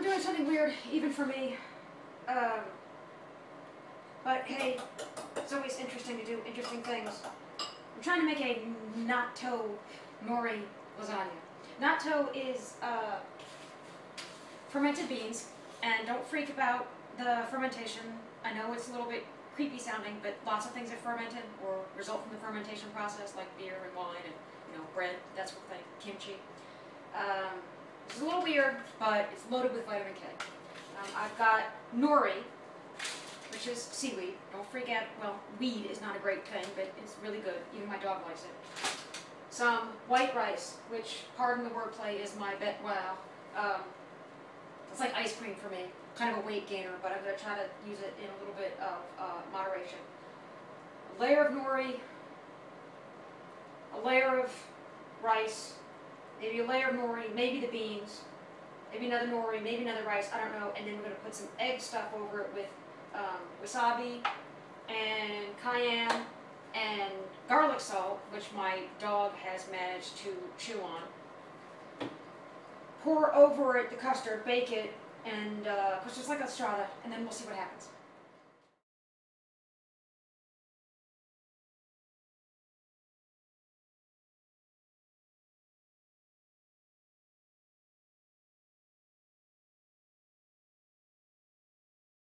I'm doing something weird, even for me. Um, but hey, it's always interesting to do interesting things. I'm trying to make a natto nori lasagna. Natto is uh, fermented beans, and don't freak about the fermentation. I know it's a little bit creepy sounding, but lots of things are fermented or result from the fermentation process, like beer and wine and you know bread, that sort of thing, kimchi. Um, it's a little weird, but it's loaded with vitamin K. Um, I've got nori, which is seaweed. Don't freak out. Well, weed is not a great thing, but it's really good. Even my dog likes it. Some white rice, which, pardon the wordplay, is my bet. Wow. Um, it's like ice cream for me. Kind of a weight gainer, but I'm going to try to use it in a little bit of uh, moderation. A layer of nori, a layer of rice, maybe a layer of nori, maybe the beans, maybe another nori, maybe another rice, I don't know, and then we're going to put some egg stuff over it with um, wasabi and cayenne and garlic salt, which my dog has managed to chew on. Pour over it the custard, bake it, and uh, push just like a strata, and then we'll see what happens.